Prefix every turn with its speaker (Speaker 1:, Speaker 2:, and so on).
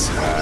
Speaker 1: It's